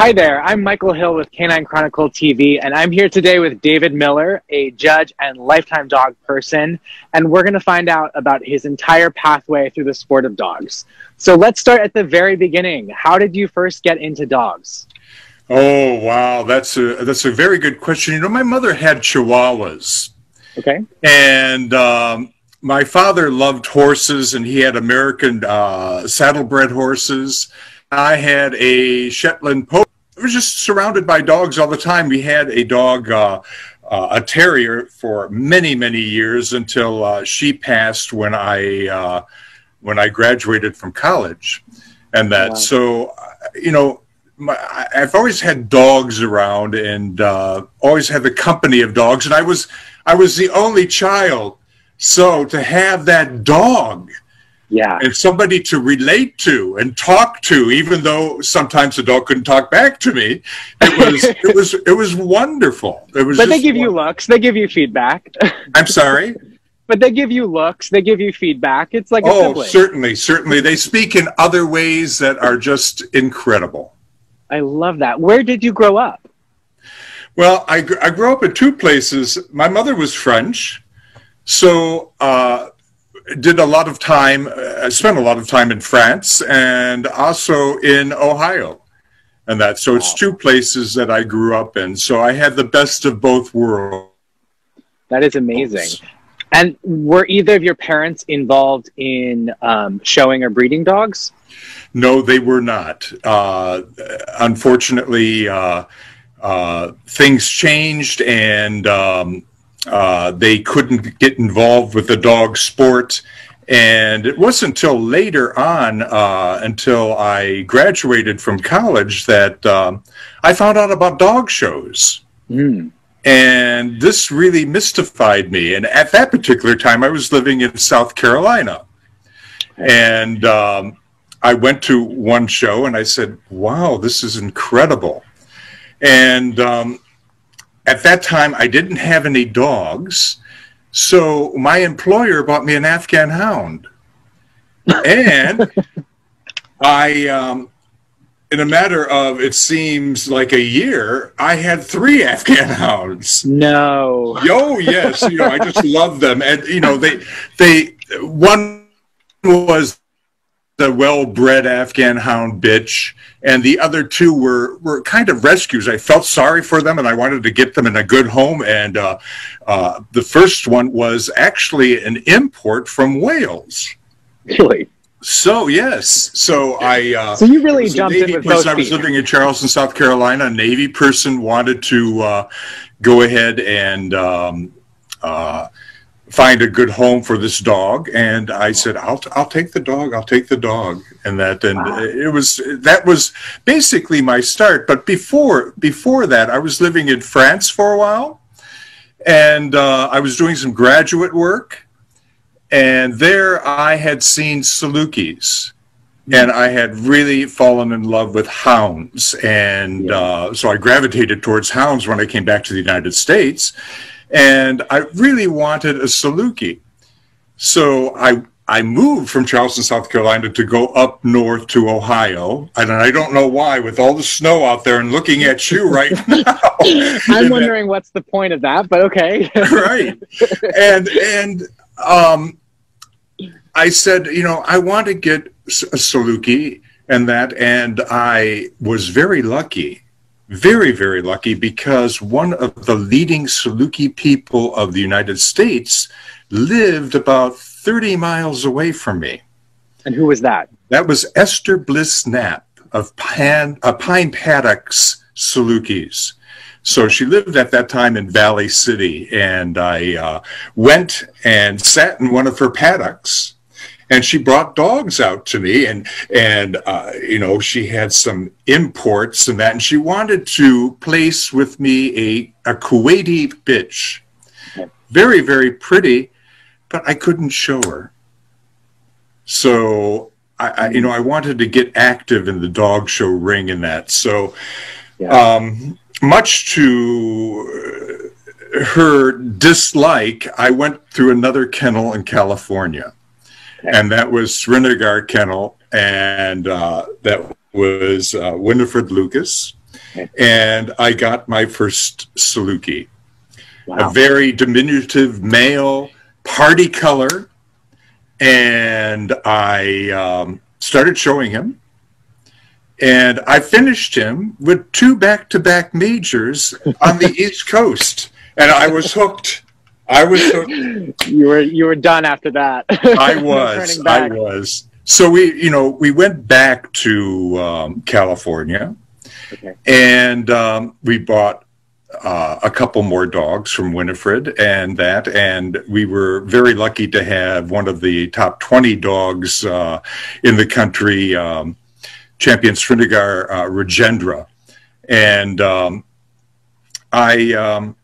Hi there, I'm Michael Hill with Canine Chronicle TV, and I'm here today with David Miller, a judge and lifetime dog person, and we're going to find out about his entire pathway through the sport of dogs. So let's start at the very beginning. How did you first get into dogs? Oh wow, that's a that's a very good question. You know, my mother had Chihuahuas. Okay. And um, my father loved horses, and he had American uh, saddlebred horses. I had a Shetland pony. I was just surrounded by dogs all the time. We had a dog, uh, uh, a terrier, for many, many years until uh, she passed when I uh, when I graduated from college, and that. Wow. So, uh, you know, my, I've always had dogs around, and uh, always had the company of dogs. And I was I was the only child, so to have that dog yeah. And somebody to relate to and talk to even though sometimes the dog couldn't talk back to me it was it was it was wonderful. It was but they give you looks. They give you feedback. I'm sorry? But they give you looks. They give you feedback. It's like oh certainly certainly. They speak in other ways that are just incredible. I love that. Where did you grow up? Well i, I grew up in two places. My mother was french. So uh, did a lot of time, uh, spent a lot of time in France and also in Ohio. And that, so it's two places that I grew up in. So I had the best of both worlds. That is amazing. And were either of your parents involved in um, showing or breeding dogs? No, they were not. Uh, unfortunately, uh, uh, things changed, and um, uh, they couldn't get involved with the dog sport. And it wasn't until later on, uh, until I graduated from college, that um, I found out about dog shows. Mm. And this really mystified me. And at that particular time, I was living in South Carolina. And um, I went to one show and I said, wow, this is incredible. And um, at that time, I didn't have any dogs. So my employer bought me an Afghan hound. And I, um, in a matter of, it seems like a year, I had three Afghan hounds. No. Oh, yes. You know, I just love them. And, you know, they, they, one was the well-bred Afghan hound bitch, and the other two were were kind of rescues. I felt sorry for them, and I wanted to get them in a good home. And uh, uh, the first one was actually an import from Wales. Really? So yes, so I. Uh, so you really jumped in with person. I was living in Charleston, South Carolina. A Navy person wanted to uh, go ahead and. Um, uh, find a good home for this dog and i said i'll i'll take the dog i'll take the dog and that and wow. it was that was basically my start but before before that i was living in france for a while and uh, i was doing some graduate work and there i had seen salukis and I had really fallen in love with hounds. And yeah. uh, so I gravitated towards hounds when I came back to the United States and I really wanted a Saluki. So I I moved from Charleston, South Carolina to go up north to Ohio. And I don't know why, with all the snow out there and looking at you right now. I'm wondering that, what's the point of that, but okay. right. And and um, I said, you know, I want to get a Saluki and that, and I was very lucky very, very lucky because one of the leading Saluki people of the United States lived about 30 miles away from me. And who was that? That was Esther Bliss Knapp of Pan, uh, Pine Paddocks Salukis. So she lived at that time in Valley City, and I uh, went and sat in one of her paddocks and she brought dogs out to me and and uh, you know she had some imports and that and she wanted to place with me a, a kuwaiti bitch. Very very pretty but i couldn't show her. So I, I, you know i wanted to get active in the dog show ring and that. So yeah. um, much to her dislike i went through another kennel in california and that was Srinagar Kennel, and uh, that was uh, Winifred Lucas. and I got my first Saluki. Wow. A very diminutive male, party color, and I um, started showing him. And I finished him with two back-to-back majors on the East Coast, and I was hooked. I was hooked. You were you were done after that. I was. I was. So we, you know, we went back to um, California, okay. and um, we bought uh, a couple more dogs from Winifred and that, and we were very lucky to have one of the top 20 dogs uh, in the country, um, champion Srinagar uh, Rajendra. And um, I, um,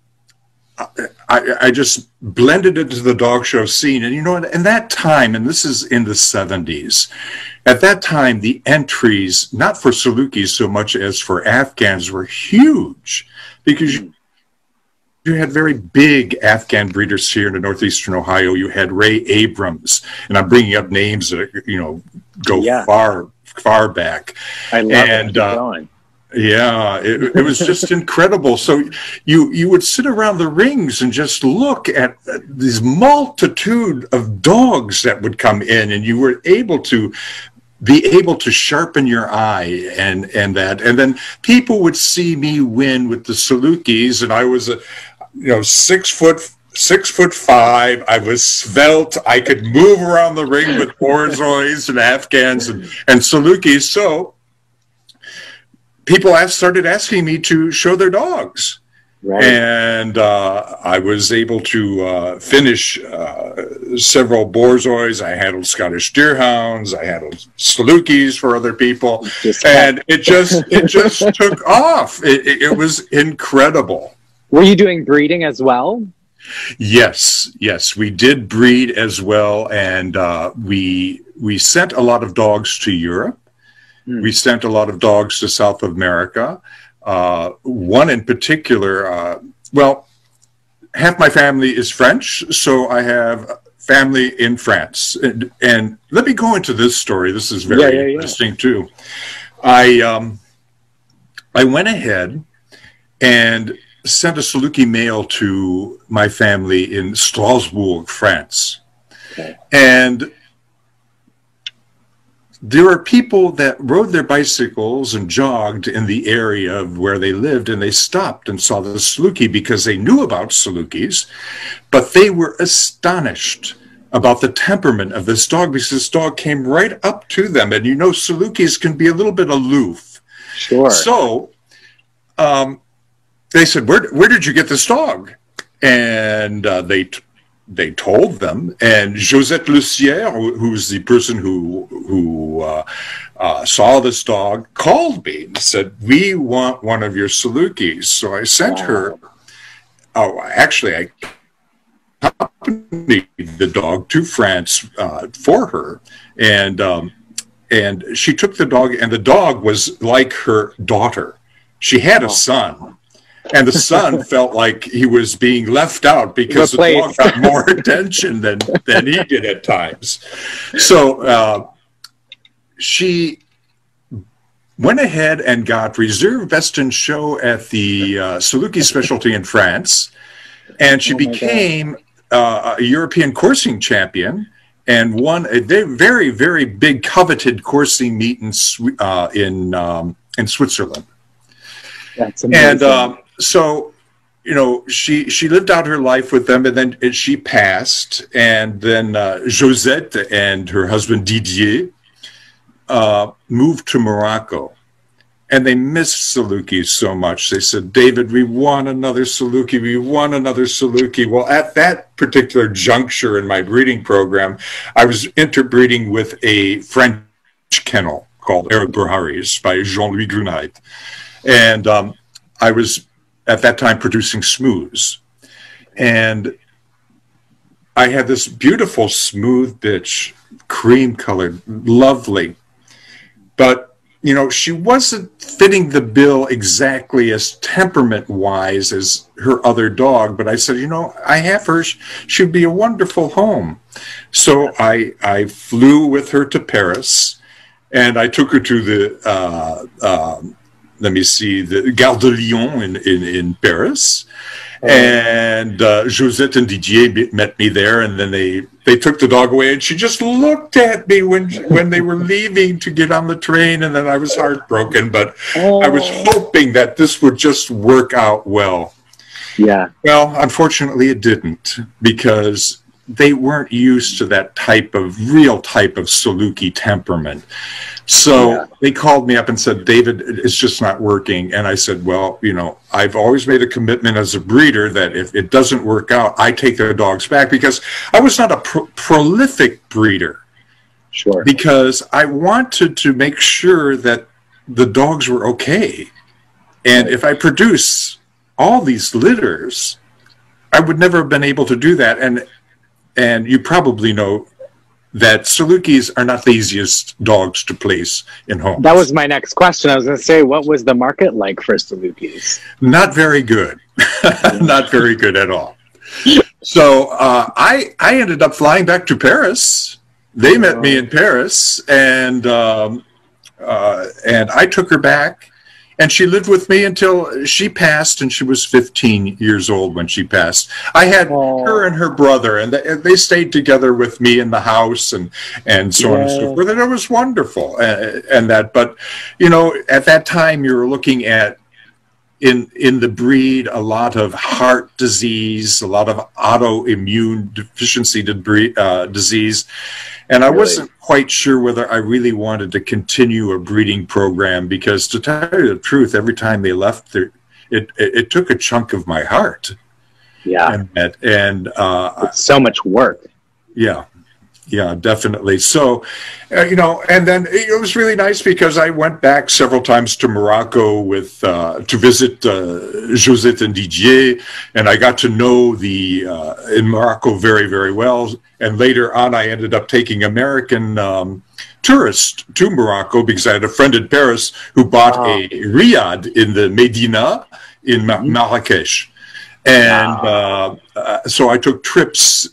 I, I, just blended into the dog show scene. And you know, in that time, and this is in the 70s, at that time, the entries, not for Salukis so much as for Afghans, were huge because you, you had very big Afghan breeders here in the northeastern Ohio. You had Ray Abrams, and I'm bringing up names that you know go yeah. far far back. I love and, uh, yeah, it, it was just incredible. So you you would sit around the rings and just look at this multitude of dogs that would come in, and you were able to be able to sharpen your eye and and that. And then people would see me win with the salukis and i was a you know six foot six foot five. I was svelte. I could move around the ring with borzois and afghans and, and salukis. So people asked, started asking me to show their dogs Right. And uh, I was able to uh, finish uh, several Borzois. I handled Scottish Deerhounds. I handled Salukis for other people, and it just it just took off. It, it, it, was incredible. Were you doing breeding as well? Yes, yes, we did breed as well, and uh, we we sent a lot of dogs to Europe. Mm. We sent a lot of dogs to South America. Uh, one in particular, uh, well, half my family is French, so I have family in France. And, and let me go into this story. This is very yeah, yeah, interesting too. I um, I went ahead and sent a Saluki male to my family in Strasbourg, France. Okay. And there are people that rode their bicycles and jogged in the area of where they lived and they stopped and saw the Saluki because they knew about Salukis, but they were astonished about the temperament of this dog because this dog came right up to them. And you know, Salukis can be a little bit aloof. Sure. So um, they said, where, where did you get this dog? And uh, they t- they told them, and Josette Lucier, who's the person who who uh, uh, saw this dog, called me and said, "We want one of your Salukis." So I sent wow. her. Oh, actually, I accompanied the dog to France uh, for her, and um, and she took the dog, and the dog was like her daughter. She had a son and the son felt like he was being left out because the dog got more attention than than he did at times. So uh, she went ahead and got reserve best in show at the uh, Saluki specialty in France, and she oh became uh, a European coursing champion and won a very very big coveted coursing meet in uh, in um, in Switzerland. That's amazing. And um, so you know she she lived out her life with them and then she passed and then uh, josette and her husband didier uh, moved to morocco. And they missed saluki so much. They said david we want another saluki. We want another saluki. Well at that particular juncture in my breeding program i was interbreeding with a french kennel called Arab Berharis by Jean-Louis Grunheit. And um, I was at that time producing smooths. And I had this beautiful smooth bitch, cream colored, lovely. But, you know, she wasn't fitting the bill exactly as temperament wise as her other dog. But I said, you know, I have her. She'd be a wonderful home. So I, I flew with her to Paris and I took her to the uh, uh, let me see, the Gare de Lyon in, in, in Paris. Oh. And uh, Josette and Didier met me there, and then they, they took the dog away, and she just looked at me when when they were leaving to get on the train, and then I was heartbroken. But oh. I was oh. hoping that this would just work out well. Yeah. Well, unfortunately, it didn't because they weren't used to that type of real type of Saluki temperament. So yeah. they called me up and said, David, it's just not working. And I said, well, you know, I've always made a commitment as a breeder that if it doesn't work out, I take the dogs back because I was not a pro- prolific breeder. Sure. Because I wanted to make sure that the dogs were okay. And if I produce all these litters, I would never have been able to do that. And and you probably know that Salukis are not the easiest dogs to place in homes. That was my next question. I was going to say, what was the market like for Salukis? Not very good. not very good at all. So uh, I I ended up flying back to Paris. They met me in Paris, and um, uh, and I took her back and she lived with me until she passed and she was 15 years old when she passed i had oh. her and her brother and they stayed together with me in the house and and so yeah. on and so forth and it was wonderful and that but you know at that time you were looking at in in the breed a lot of heart disease a lot of autoimmune deficiency uh, disease and I really? wasn't quite sure whether I really wanted to continue a breeding program because, to tell you the truth, every time they left, there, it, it, it took a chunk of my heart. Yeah, and, and uh, it's so much work. Yeah, yeah, definitely. So, uh, you know, and then it was really nice because I went back several times to Morocco with uh, to visit uh, Josette and Didier, and I got to know the uh, in Morocco very, very well. And later on, I ended up taking American um, tourists to Morocco because I had a friend in Paris who bought wow. a riad in the Medina in mm-hmm. Marrakesh. And wow. Uh, uh, so I took trips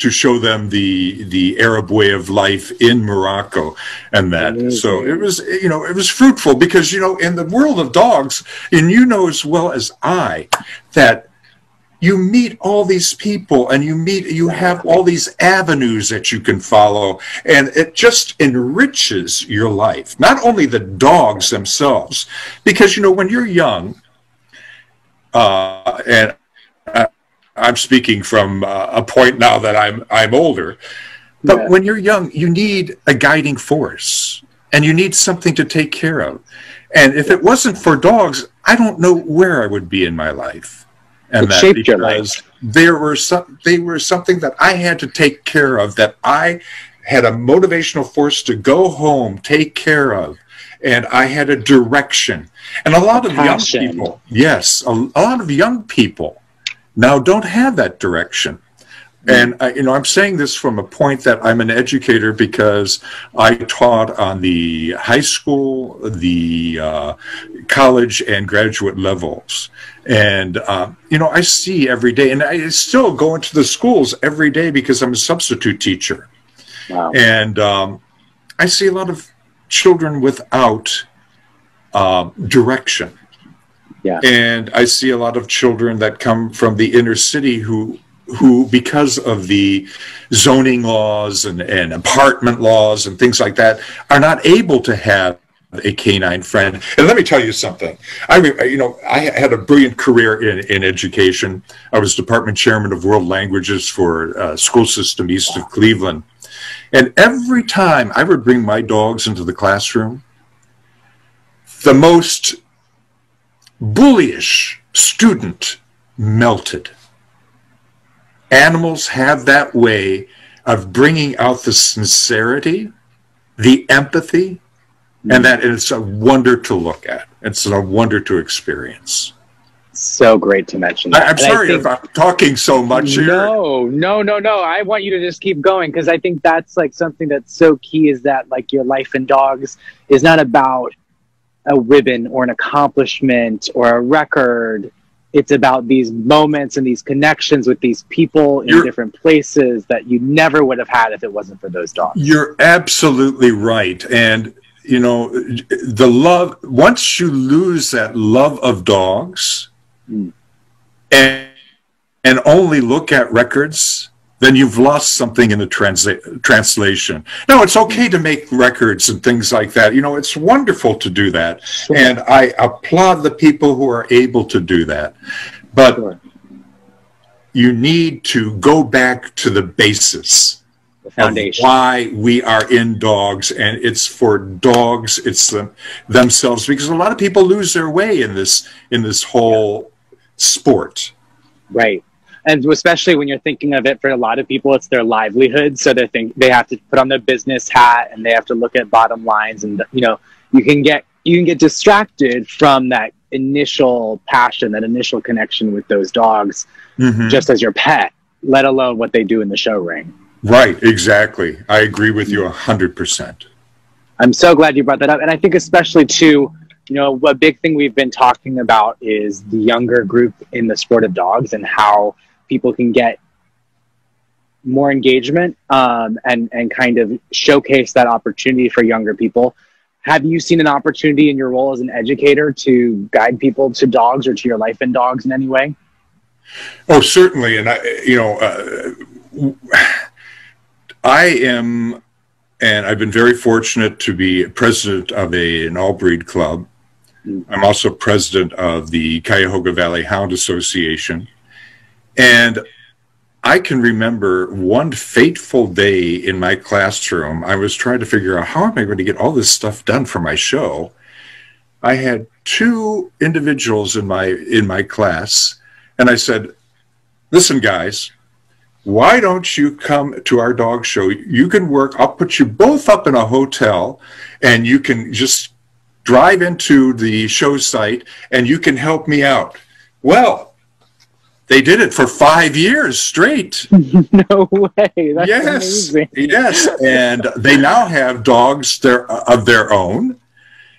to show them the the Arab way of life in Morocco and that. Amazing. So it was you know it was fruitful because you know in the world of dogs and you know as well as I that you meet all these people and you meet you have all these avenues that you can follow and it just enriches your life not only the dogs themselves because you know when you're young uh, and uh, I'm speaking from uh, a point now that I'm I'm older. But yeah. when you're young, you need a guiding force and you need something to take care of. And if it wasn't for dogs, I don't know where I would be in my life. And it your life. There were some they were something that I had to take care of that I had a motivational force to go home, take care of and I had a direction. And a lot a of young people, yes, a, a, lot of young people now don't have that direction. And I, you know, I'm saying this from a point that I'm an educator because I taught on the high school, the uh, college, and graduate levels. And uh, you know, I see every day, and I still go into the schools every day because I'm a substitute teacher. Wow. And um, I see a lot of children without uh, direction. Yeah. And I see a lot of children that come from the inner city who who because of the zoning laws and, and apartment laws and things like that are not able to have a canine friend. And let me tell you something. I, you know, I had a brilliant career in, in education. I was department chairman of world languages for a school system east of Cleveland. And every time I would bring my dogs into the classroom, the most bullyish student melted. Animals have that way of bringing out the sincerity, the empathy, and that it's a wonder to look at. It's a wonder to experience. So great to mention. That. I'm and sorry think, if I'm talking so much here. No, no, no, no. I want you to just keep going because I think that's like something that's so key is that like your life in dogs is not about a ribbon or an accomplishment or a record. It's about these moments and these connections with these people in you're, different places that you never would have had if it wasn't for those dogs. You're absolutely right. And you know, the love, once you lose that love of dogs mm. and, and only look at records, then you've lost something in the transla- translation. No, it's okay to make records and things like that. You know, it's wonderful to do that. Sure. And I applaud the people who are able to do that. But sure. you need to go back to the basis the foundation. why we are in dogs. And it's for dogs, it's them, themselves, because a lot of people lose their way in this, in this whole sport. Right and especially when you're thinking of it for a lot of people it's their livelihood. So they think they have to put on their business hat and they have to look at bottom lines and you know you can get you can get distracted from that initial passion that initial connection with those dogs mm-hmm. just as your pet let alone what they do in the show ring. Right. Exactly. I agree with you 100% i'm so glad you brought that up. And i think especially too you know a big thing we've been talking about is the younger group in the sport of dogs and how people can get more engagement um, and and kind of showcase that opportunity for younger people. Have you seen an opportunity in your role as an educator to guide people to dogs or to your life in dogs in any way? Oh, certainly, and I, you know, uh, I am, and I've been very fortunate to be president of a an all breed club. Mm. I'm also president of the Cuyahoga Valley Hound Association and I can remember one fateful day in my classroom. I was trying to figure out how am I going to get all this stuff done for my show. I had two individuals in my in my class, and I said, "Listen, guys, why don't you come to our dog show? You can work. I'll put you both up in a hotel, and you can just drive into the show site, and you can help me out." Well, they did it for five years straight. no way. That's yes, amazing. yes, and they now have dogs their, of their own.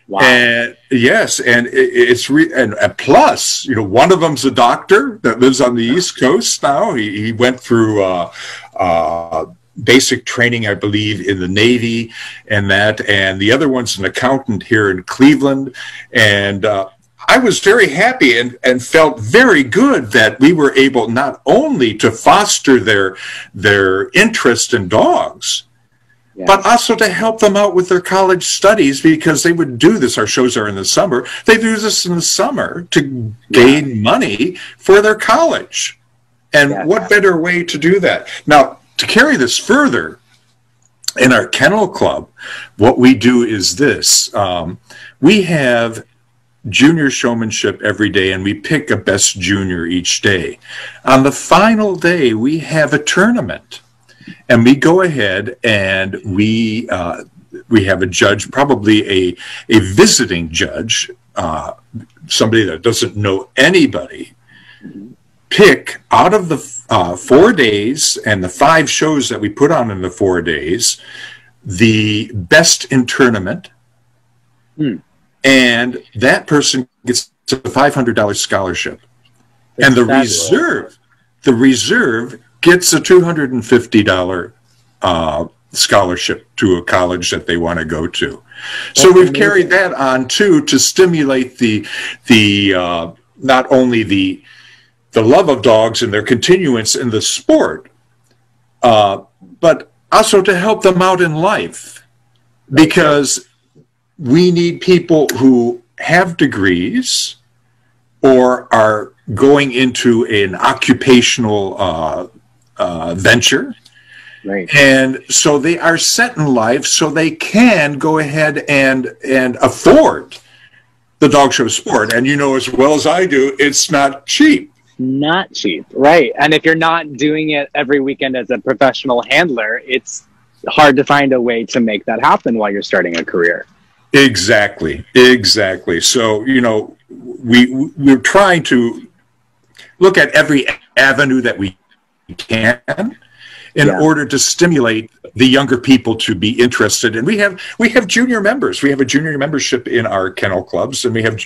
Wow. And yes, and it, it's re- and, and, plus, you know, one of them's a doctor that lives on the East Coast now. He, he went through uh, uh, basic training, I believe, in the Navy and that, and the other one's an accountant here in Cleveland, and uh, I was very happy and, and felt very good that we were able not only to foster their their interest in dogs, but also to help them out with their college studies because they would do this. Our shows are in the summer. They do this in the summer to gain yeah. money for their college. And yes. what better way to do that? Now, to carry this further, in our kennel club, what we do is this: um, we have junior showmanship every day and we pick a best junior each day. On the final day, we have a tournament and we go ahead and we uh, we have a judge, probably a a visiting judge, uh, somebody that doesn't know anybody, pick out of the uh, four days and the five shows that we put on in the four days, the best in tournament. Hmm and that person gets a $500 scholarship. That's and the fabulous. reserve, the reserve gets a $250 uh, scholarship to a college that they want to go to. That's so we've amazing. carried that on too to stimulate the the uh, not only the the love of dogs and their continuance in the sport, uh, but also to help them out in life because we need people who have degrees or are going into an occupational uh, uh, venture. Right. And so they are set in life so they can go ahead and and afford the dog show sport. And you know as well as I do, it's not cheap. Not cheap, right. And if you're not doing it every weekend as a professional handler, it's hard to find a way to make that happen while you're starting a career. Exactly, exactly. So you know, we we're trying to look at every avenue that we can in yeah. order to stimulate the younger people to be interested. And we have we have junior members. We have a junior membership in our kennel clubs and we have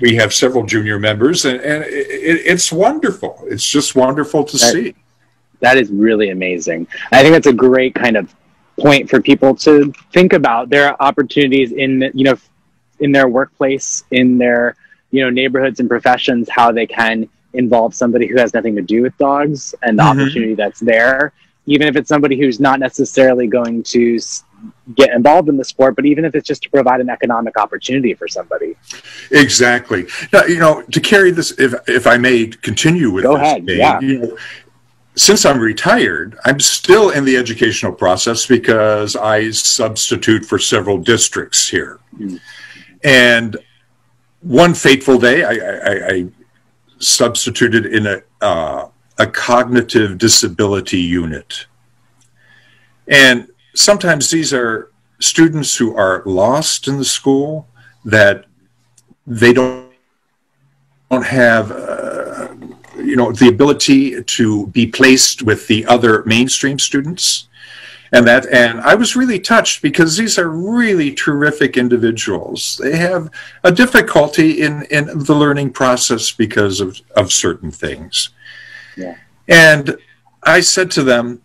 we have several junior members and, and it, it's wonderful. It's just wonderful to that, see. that is really amazing. I think that's a great kind of point for people to think about their opportunities in you know in their workplace in their you know neighborhoods and professions how they can involve somebody who has nothing to do with dogs and the mm-hmm. opportunity that's there even if it's somebody who's not necessarily going to get involved in the sport, but even if it's just to provide an economic opportunity for somebody. Exactly. Now, you know, to carry this, if if I may continue with go this, ahead. yeah. You know, since I'm retired, I'm still in the educational process because I substitute for several districts here. Mm. And one fateful day, I, I, I substituted in a uh, a cognitive disability unit. And sometimes these are students who are lost in the school that they don't, don't have uh, you know the ability to be placed with the other mainstream students and that and i was really touched because these are really terrific individuals they have a difficulty in in the learning process because of of certain things yeah. and i said to them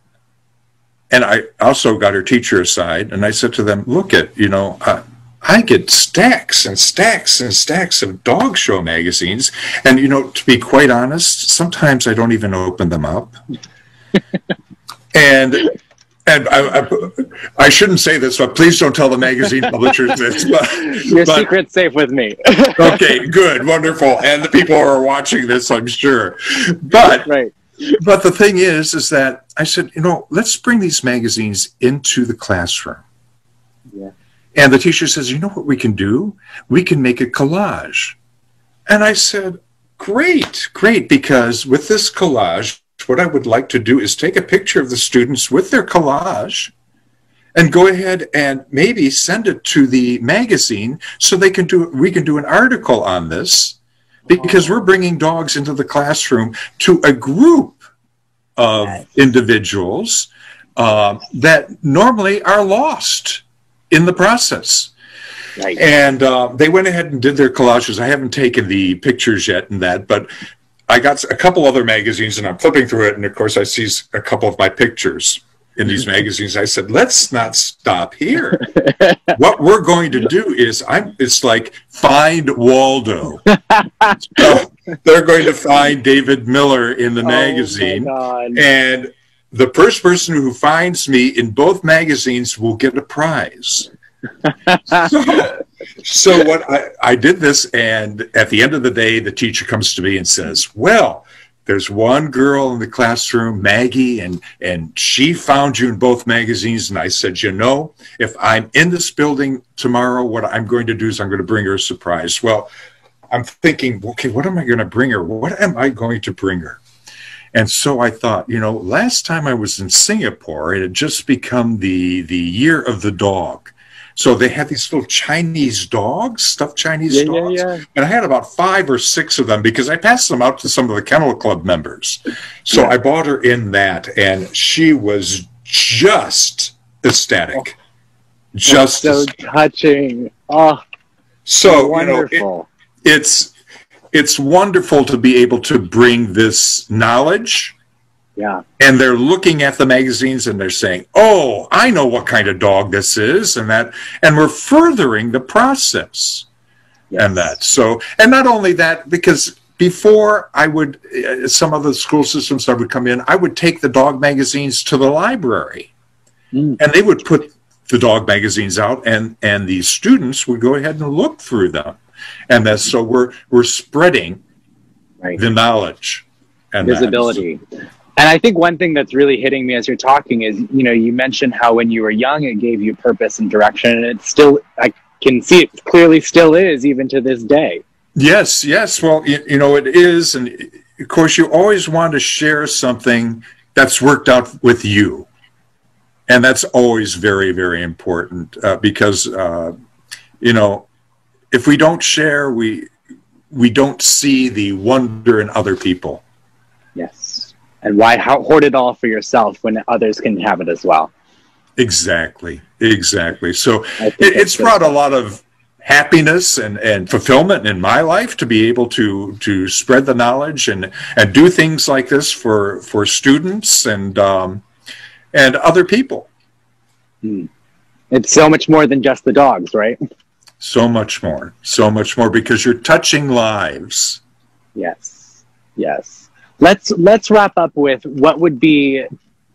and I also got her teacher aside, and I said to them, "Look at you know." Uh, I get stacks and stacks and stacks of dog show magazines. And, you know, to be quite honest, sometimes I don't even open them up. and and I, I, I, shouldn't say this, but please don't tell the magazine publishers this. But, Your but, secret's safe with me. okay, good, wonderful. And the people who are watching this, I'm sure. But right but the thing is, is that I said, you know, let's bring these magazines into the classroom. Yeah. And the teacher says, you know what we can do? We can make a collage. And I said, great, great, because with this collage, what I would like to do is take a picture of the students with their collage and go ahead and maybe send it to the magazine so they can do we can do an article on this because we're bringing dogs into the classroom to a group of individuals uh, that normally are lost in the process. Right. And uh, they went ahead and did their collages. I haven't taken the pictures yet in that, but I got a couple other magazines and I'm flipping through it. And of course, I see a couple of my pictures in these magazines. I said, let's not stop here. what we're going to do is, I'm. It's like find Waldo. so they're going to find David Miller in the oh magazine, and the first person who finds me in both magazines will get a prize. so, so what I, I did this, and at the end of the day, the teacher comes to me and says, "Well." there's one girl in the classroom, Maggie, and and she found you in both magazines. And I said, you know, if I'm in this building tomorrow, what I'm going to do is I'm going to bring her a surprise. Well, I'm thinking, okay, what am I going to bring her? What am I going to bring her? And so I thought, you know, last time I was in Singapore, it had just become the the year of the dog. So they had these little Chinese dogs, stuffed Chinese yeah, dogs. Yeah, yeah. And I had about five or six of them because I passed them out to some of the kennel club members. So I bought her in that, and she was just ecstatic. Oh, just so ecstatic. touching. Oh, so wonderful. You know, it, it's it's wonderful to be able to bring this knowledge yeah. And they're looking at the magazines and they're saying, "Oh, I know what kind of dog this is," and that, and we're furthering the process, yes. and that. So, and not only that, because before I would, uh, some of the school systems that would come in, I would take the dog magazines to the library, mm. and they would put the dog magazines out, and and the students would go ahead and look through them, and that's so we're we're spreading right. the knowledge and visibility. And I think one thing that's really hitting me as you're talking is, you know, you mentioned how when you were young, it gave you purpose and direction, and it still, I can see it clearly still is even to this day. Yes, yes. Well, you, you know, it is. And of course, you always want to share something that's worked out with you. And that's always very, very important uh, because, uh, you know, if we don't share, we, we don't see the wonder in other people. Yes. And why hoard it all for yourself when others can have it as well. Exactly. Exactly. So it, it's brought a lot of happiness and, and fulfillment in my life to be able to to spread the knowledge and and do things like this for for students and um, and other people. It's so much more than just the dogs, right? So much more. So much more because you're touching lives. Yes. Yes. Let's let's wrap up with what would be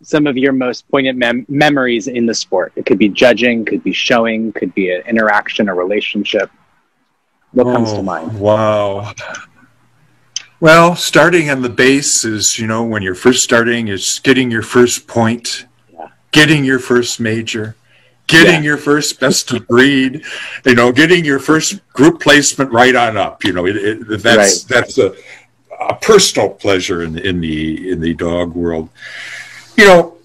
some of your most poignant mem- memories in the sport. It could be judging, could be showing, could be an interaction, a relationship. What comes Oh, to mind? Wow. Well, starting on the base is, you know, when you're first starting, is getting your first point, Yeah. getting your first major, getting Yeah. your first best of breed, you know, getting your first group placement right on up. You know, it, it, that's Right. that's a, a personal pleasure in in the in the dog world. You know,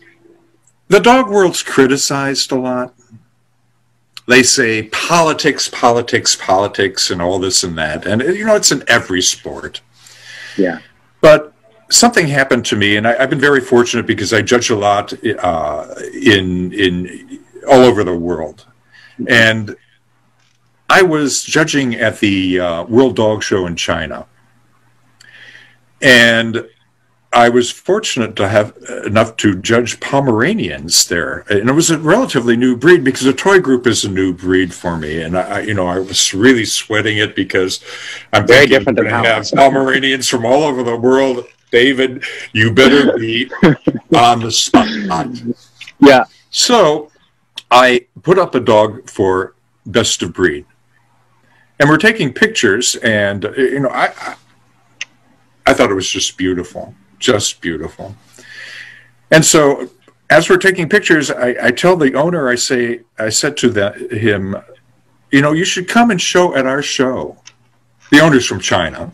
the dog world's criticized a lot they say politics, politics, politics, and all this and that. And, you know, it's in every sport. Yeah. But something happened to me, and I, I've been very fortunate because I judge a lot uh, in, in all over the world. And I was judging at the uh, World Dog Show in China. And I was fortunate to have enough to judge Pomeranians there, and it was a relatively new breed because a toy group is a new breed for me, and I, you know, I was really sweating it because I'm Very different than have Pomeranians from all over the world. David, you better be on the spot. Yeah. So I put up a dog for best of breed. And we're taking pictures, and uh, you know, I, I I thought it was just beautiful, just beautiful. And so, as we're taking pictures, I, I tell the owner, I say, I said to the, him, you know, you should come and show at our show. The owner's from China.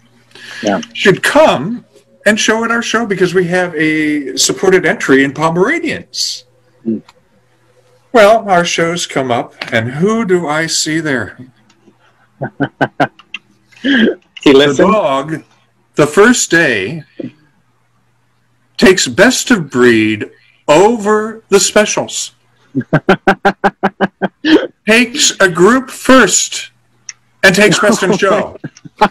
Yeah. Should come and show at our show because we have a supported entry in Pomeranians. Hmm. Well, our shows come up, and who do I see there? He The dog, the first day, takes best of breed over the specials. takes a group first and takes best in show.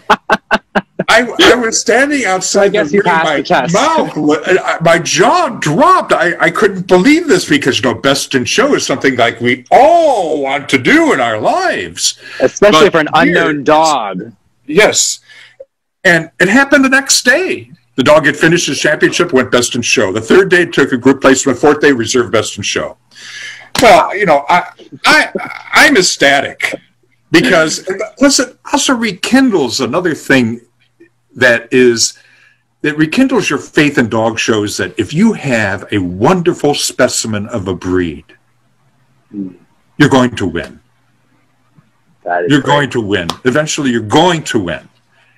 I, I was standing outside guess the you room, passed my the test. mouth, my jaw dropped. I, I couldn't believe this because, you know, best in show is something like we all want to do in our lives. Especially But for an unknown dog. Yes. And it happened the next day. The dog had finished his championship, went best in show. The third day took a group placement. Fourth day reserved best in show. Well, you know, I, I, I'm ecstatic because listen, also rekindles another thing that is that rekindles your faith in dog shows. That if you have a wonderful specimen of a breed, you're going to win That is you're great. going to win. Eventually, you're going to win.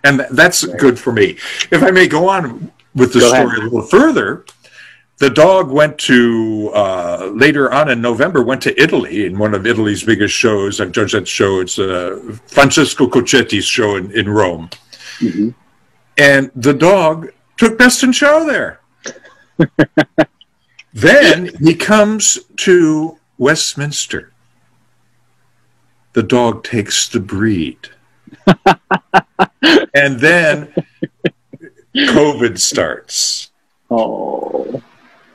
And that's Right. good for me. If I may go on with the Go ahead. story a little further, the dog went to, uh, later on in November, went to Italy in one of Italy's biggest shows. I've judged that show. It's uh, Francesco Cocchetti's show in, in Rome. Mhm. And the dog took best in show there. then he comes to Westminster. The dog takes the breed. and then COVID starts. Oh.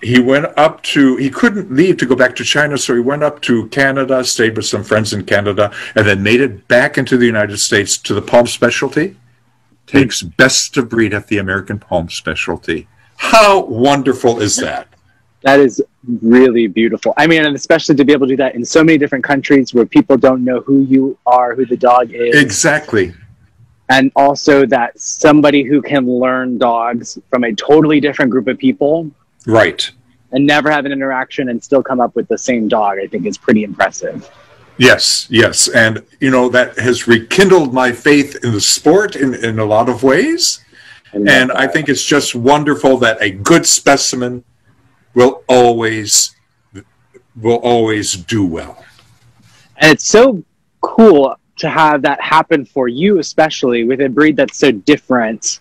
He went up to, he couldn't leave to go back to China, so he went up to Canada, stayed with some friends in Canada, and then made it back into the United States to the Pom Specialty. Takes best of breed at the American Pom Specialty. How wonderful is that? That is really beautiful. I mean, and especially to be able to do that in so many different countries where people don't know who you are, who the dog is, Exactly. and also that somebody who can learn dogs from a totally different group of people Right. and never have an interaction and still come up with the same dog, I think is pretty impressive. Yes, yes. And, you know, that has rekindled my faith in the sport in, in a lot of ways. love And I think it's just wonderful that a good specimen will always will always do well. and it's so cool to have that happen for you, especially with a breed that's so different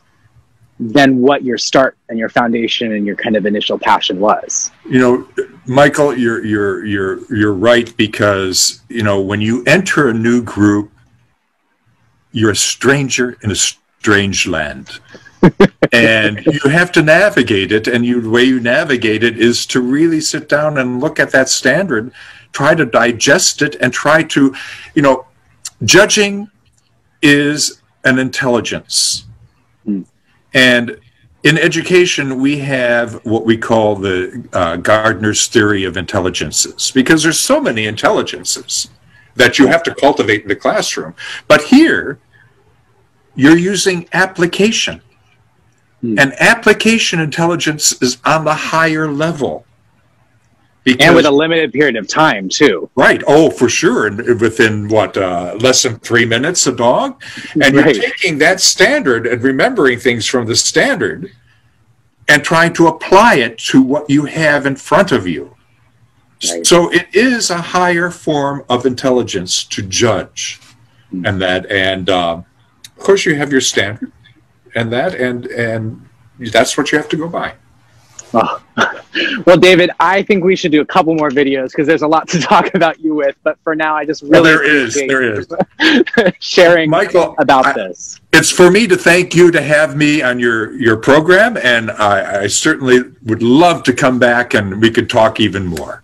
than what your start and your foundation and your kind of initial passion was. You know, Michael, you're you're you're you're right because you know when you enter a new group, you're a stranger in a strange land. and you have to navigate it. And you, the way you navigate it is to really sit down and look at that standard, try to digest it, and try to, you know, judging is an intelligence. And in education, we have what we call the uh, Gardner's theory of intelligences because there's so many intelligences that you have to cultivate in the classroom. But here, you're using application. Hmm. And application intelligence is on the higher level. Because, and with a limited period of time, too. Right. Oh, for sure. And within what, uh, less than three minutes, a dog? And right. you're taking that standard and remembering things from the standard and trying to apply it to what you have in front of you. Right. So it is a higher form of intelligence to judge, mm-hmm. and that, and uh, of course you have your standard, and that, and and that's what you have to go by. Oh. Well, David, I think we should do a couple more videos because there's a lot to talk about you with. But for now, I just really well, there is there is sharing Michael about I, this. It's for me to thank you to have me on your your program, and I, I certainly would love to come back and we could talk even more.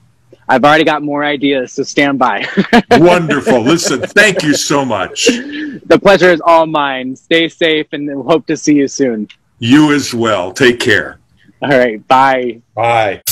I've already got more ideas, so stand by. Wonderful. Listen, thank you so much. The pleasure is all mine. Stay safe and hope to see you soon. You as well. Take care. All right. Bye. Bye.